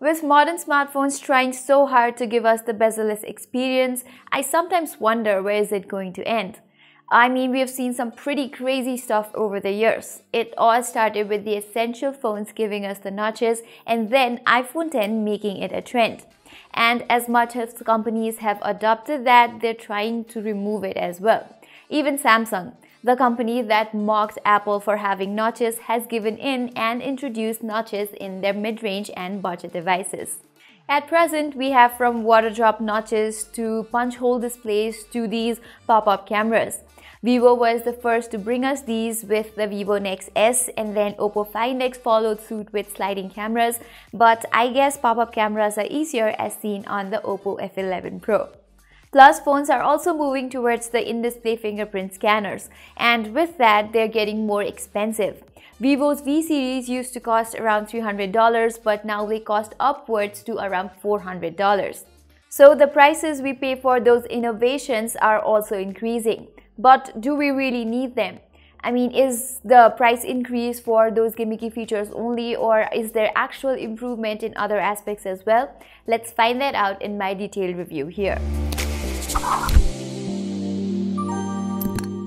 With modern smartphones trying so hard to give us the bezel-less experience, I sometimes wonder where is it going to end. I mean, we have seen some pretty crazy stuff over the years. It all started with the essential phones giving us the notches and then iPhone 10 making it a trend. And as much as companies have adopted that, they're trying to remove it as well. Even Samsung, the company that mocked Apple for having notches has given in and introduced notches in their mid-range and budget devices. At present, we have from water drop notches to punch hole displays to these pop-up cameras. Vivo was the first to bring us these with the Vivo Nex S and then Oppo Find X followed suit with sliding cameras, but I guess pop-up cameras are easier as seen on the Oppo F11 Pro. Plus, phones are also moving towards the in-display fingerprint scanners, and with that, they're getting more expensive. Vivo's V series used to cost around $300, but now they cost upwards to around $400. So the prices we pay for those innovations are also increasing. But do we really need them? I mean, is the price increase for those gimmicky features only or is there actual improvement in other aspects as well? Let's find that out in my detailed review here.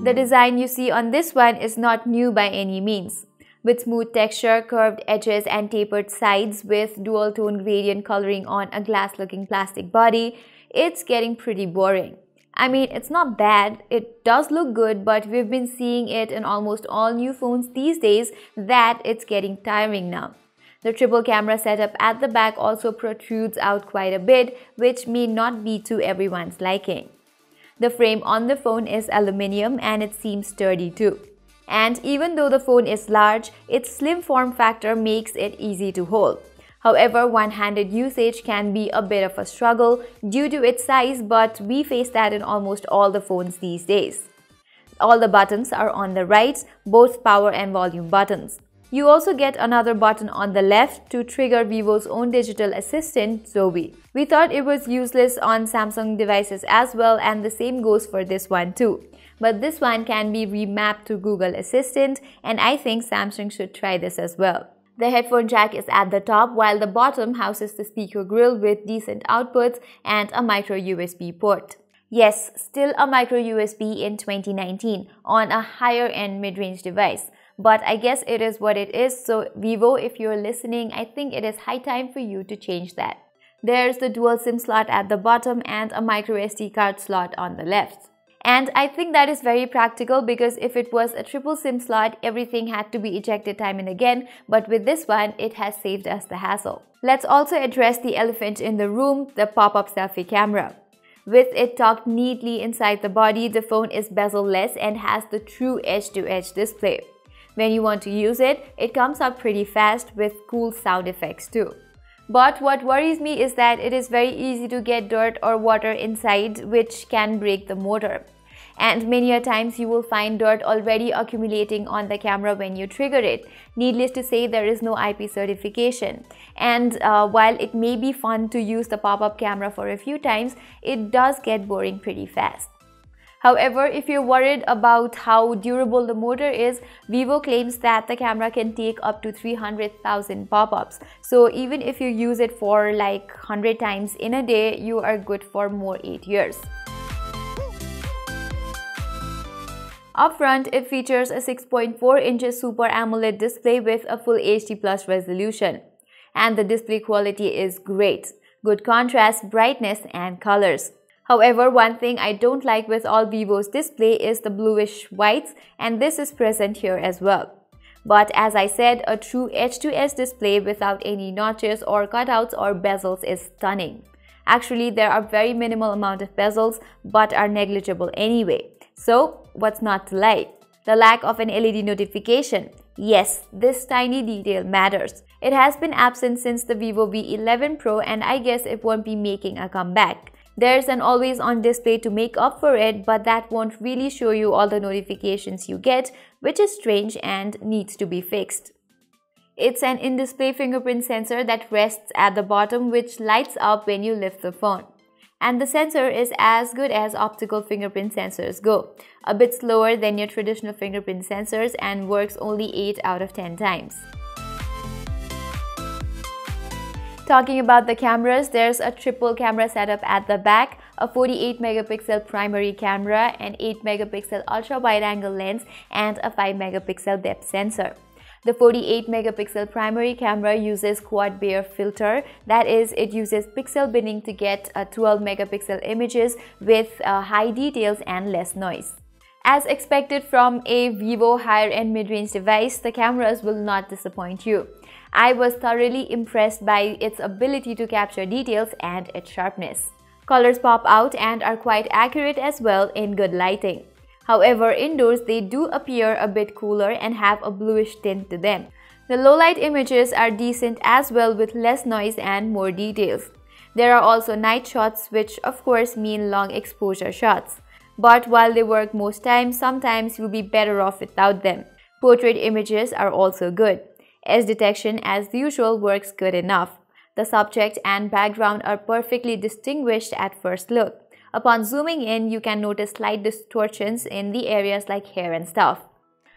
The design you see on this one is not new by any means. With smooth texture, curved edges and tapered sides with dual tone gradient coloring on a glass looking plastic body, it's getting pretty boring. I mean, it's not bad, it does look good, but we've been seeing it in almost all new phones these days that it's getting tiring now. The triple camera setup at the back also protrudes out quite a bit, which may not be to everyone's liking. The frame on the phone is aluminium and it seems sturdy too. And even though the phone is large, its slim form factor makes it easy to hold. However, one-handed usage can be a bit of a struggle due to its size, but we face that in almost all the phones these days. All the buttons are on the right, both power and volume buttons. You also get another button on the left to trigger Vivo's own digital assistant, Jovi. We thought it was useless on Samsung devices as well and the same goes for this one too. But this one can be remapped to Google Assistant and I think Samsung should try this as well. The headphone jack is at the top while the bottom houses the speaker grill with decent outputs and a micro USB port. Yes, still a micro USB in 2019 on a higher end mid-range device. But I guess it is what it is. So Vivo, if you're listening, I think it is high time for you to change that. There's the dual SIM slot at the bottom and a micro SD card slot on the left. And I think that is very practical because if it was a triple SIM slot, everything had to be ejected time and again, but with this one, it has saved us the hassle. Let's also address the elephant in the room, the pop-up selfie camera. With it tucked neatly inside the body, the phone is bezel-less and has the true edge-to-edge -edge display. When you want to use it, it comes up pretty fast with cool sound effects too. But what worries me is that it is very easy to get dirt or water inside which can break the motor. And many a times you will find dirt already accumulating on the camera when you trigger it. Needless to say, there is no IP certification. And uh, while it may be fun to use the pop-up camera for a few times, it does get boring pretty fast. However, if you're worried about how durable the motor is, Vivo claims that the camera can take up to 300,000 pop-ups. So even if you use it for like 100 times in a day, you are good for more 8 years. Up front, it features a 6.4 inches Super AMOLED display with a full HD plus resolution. And the display quality is great. Good contrast, brightness and colors. However, one thing I don't like with all Vivo's display is the bluish whites and this is present here as well. But as I said, a true edge-to-edge display without any notches or cutouts or bezels is stunning. Actually, there are very minimal amount of bezels but are negligible anyway. So, what's not to like? The lack of an LED notification. Yes, this tiny detail matters. It has been absent since the Vivo V11 Pro and I guess it won't be making a comeback. There's an always on display to make up for it, but that won't really show you all the notifications you get, which is strange and needs to be fixed. It's an in-display fingerprint sensor that rests at the bottom which lights up when you lift the phone. And the sensor is as good as optical fingerprint sensors go, a bit slower than your traditional fingerprint sensors and works only 8 out of 10 times. Talking about the cameras, there's a triple camera setup at the back, a 48 megapixel primary camera, an 8 megapixel ultra wide angle lens, and a 5 megapixel depth sensor. The 48 megapixel primary camera uses quad Bayer filter, that is, it uses pixel binning to get a 12 megapixel images with uh, high details and less noise. As expected from a Vivo higher-end mid-range device, the cameras will not disappoint you. I was thoroughly impressed by its ability to capture details and its sharpness. Colors pop out and are quite accurate as well in good lighting. However, indoors they do appear a bit cooler and have a bluish tint to them. The low light images are decent as well with less noise and more details. There are also night shots which of course mean long exposure shots. But while they work most times, sometimes you'll be better off without them. Portrait images are also good. Edge detection as usual works good enough. The subject and background are perfectly distinguished at first look. Upon zooming in, you can notice slight distortions in the areas like hair and stuff.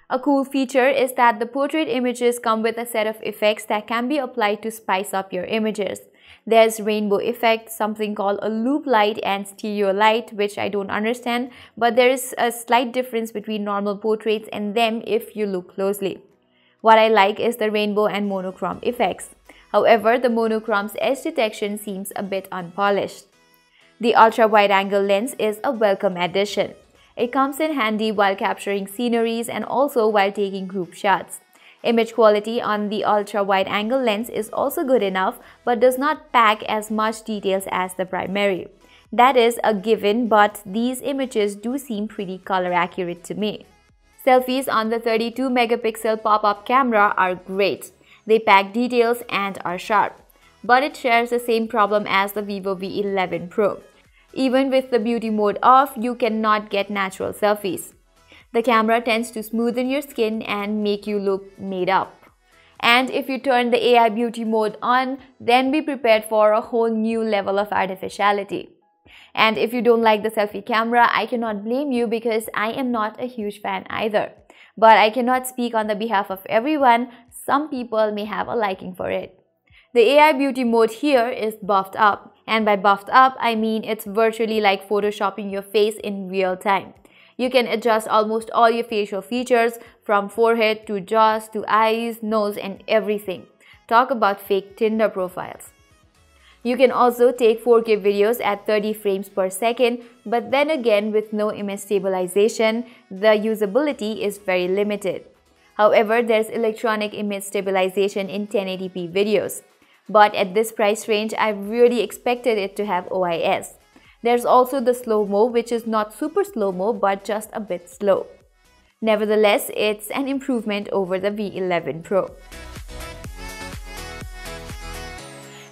A cool feature is that the portrait images come with a set of effects that can be applied to spice up your images. There's rainbow effect, something called a loop light and stereo light, which I don't understand, but there is a slight difference between normal portraits and them if you look closely. What I like is the rainbow and monochrome effects. However, the monochrome's edge detection seems a bit unpolished. The ultra-wide-angle lens is a welcome addition. It comes in handy while capturing sceneries and also while taking group shots. Image quality on the ultra-wide-angle lens is also good enough but does not pack as much details as the primary. That is a given but these images do seem pretty color accurate to me. Selfies on the 32 megapixel pop-up camera are great. They pack details and are sharp but it shares the same problem as the Vivo V11 Pro. Even with the beauty mode off, you cannot get natural selfies. The camera tends to smoothen your skin and make you look made up. And if you turn the AI beauty mode on, then be prepared for a whole new level of artificiality. And if you don't like the selfie camera, I cannot blame you because I am not a huge fan either. But I cannot speak on the behalf of everyone, some people may have a liking for it. The AI beauty mode here is buffed up. And by buffed up, I mean it's virtually like photoshopping your face in real time. You can adjust almost all your facial features from forehead to jaws to eyes, nose and everything. Talk about fake Tinder profiles. You can also take 4K videos at 30 frames per second, but then again with no image stabilization, the usability is very limited. However, there's electronic image stabilization in 1080p videos. But at this price range, I really expected it to have OIS. There's also the slow-mo, which is not super slow-mo, but just a bit slow. Nevertheless, it's an improvement over the V11 Pro.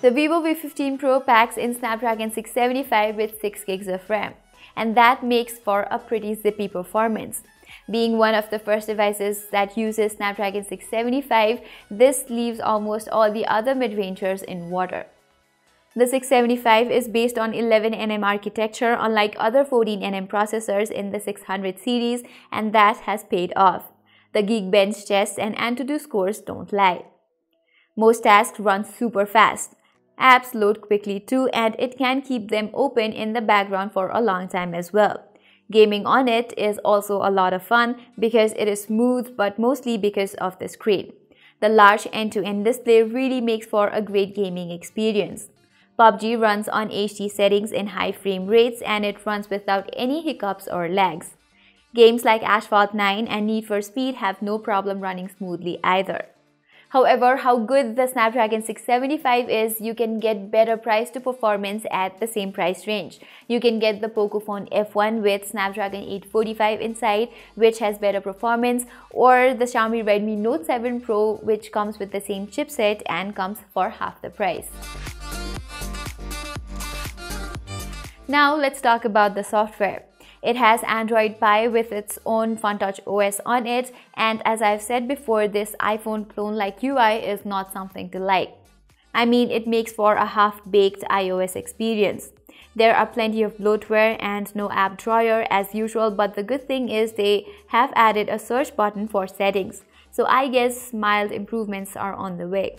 The Vivo V15 Pro packs in Snapdragon 675 with 6 gigs of RAM, and that makes for a pretty zippy performance. Being one of the first devices that uses Snapdragon 675, this leaves almost all the other mid-rangers in water. The 675 is based on 11nm architecture unlike other 14nm processors in the 600 series and that has paid off. The Geekbench tests and Antutu scores don't lie. Most tasks run super fast. Apps load quickly too and it can keep them open in the background for a long time as well. Gaming on it is also a lot of fun because it is smooth but mostly because of the screen. The large end-to-end -end display really makes for a great gaming experience. PUBG runs on HD settings in high frame rates and it runs without any hiccups or lags. Games like Asphalt 9 and Need for Speed have no problem running smoothly either. However, how good the Snapdragon 675 is, you can get better price to performance at the same price range. You can get the Pocophone F1 with Snapdragon 845 inside, which has better performance, or the Xiaomi Redmi Note 7 Pro, which comes with the same chipset and comes for half the price. Now let's talk about the software. It has Android Pie with its own FunTouch OS on it and as I've said before, this iPhone clone-like UI is not something to like. I mean, it makes for a half-baked iOS experience. There are plenty of bloatware and no app drawer as usual, but the good thing is they have added a search button for settings. So I guess mild improvements are on the way.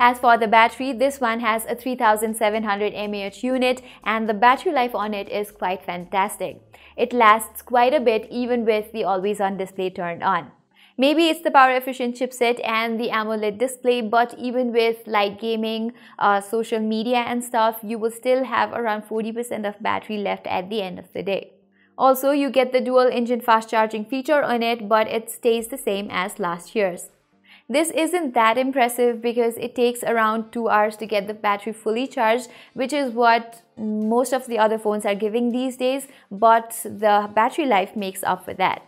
As for the battery, this one has a 3700 mAh unit and the battery life on it is quite fantastic. It lasts quite a bit even with the always on display turned on. Maybe it's the power efficient chipset and the AMOLED display, but even with light gaming, uh, social media and stuff, you will still have around 40% of battery left at the end of the day. Also, you get the dual engine fast charging feature on it, but it stays the same as last year's. This isn't that impressive because it takes around 2 hours to get the battery fully charged, which is what most of the other phones are giving these days, but the battery life makes up for that.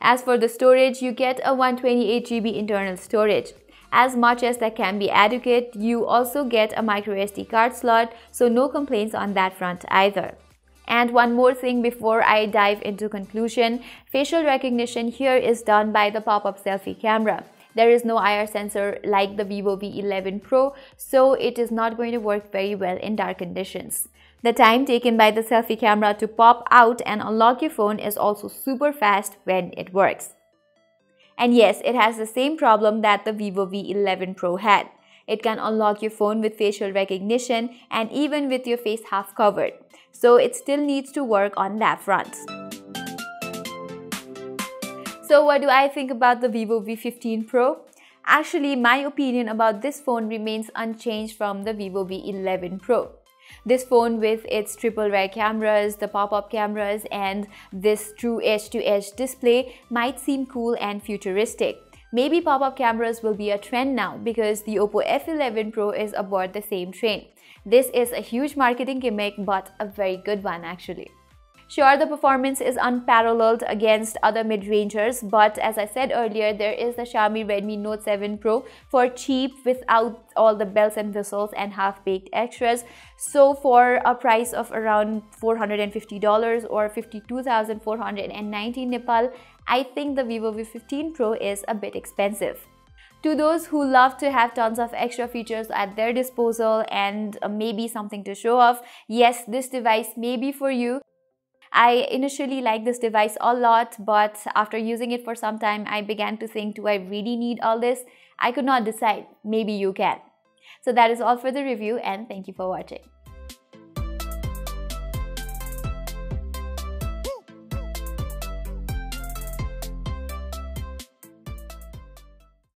As for the storage, you get a 128GB internal storage. As much as that can be adequate, you also get a microSD card slot, so no complaints on that front either. And one more thing before I dive into conclusion, facial recognition here is done by the pop-up selfie camera. There is no IR sensor like the Vivo V11 Pro, so it is not going to work very well in dark conditions. The time taken by the selfie camera to pop out and unlock your phone is also super fast when it works. And yes, it has the same problem that the Vivo V11 Pro had. It can unlock your phone with facial recognition and even with your face half covered. So it still needs to work on that front. So what do I think about the Vivo V15 Pro? Actually, my opinion about this phone remains unchanged from the Vivo V11 Pro. This phone with its triple rear cameras, the pop-up cameras and this true edge-to-edge -edge display might seem cool and futuristic. Maybe pop-up cameras will be a trend now because the Oppo F11 Pro is aboard the same train. This is a huge marketing gimmick but a very good one actually. Sure, the performance is unparalleled against other mid-rangers, but as I said earlier, there is the Xiaomi Redmi Note 7 Pro for cheap without all the bells and whistles and half-baked extras. So for a price of around $450 or 52,490 Nepal, I think the Vivo V15 Pro is a bit expensive. To those who love to have tons of extra features at their disposal and maybe something to show off, yes, this device may be for you. I initially liked this device a lot, but after using it for some time, I began to think, do I really need all this? I could not decide. Maybe you can. So that is all for the review and thank you for watching.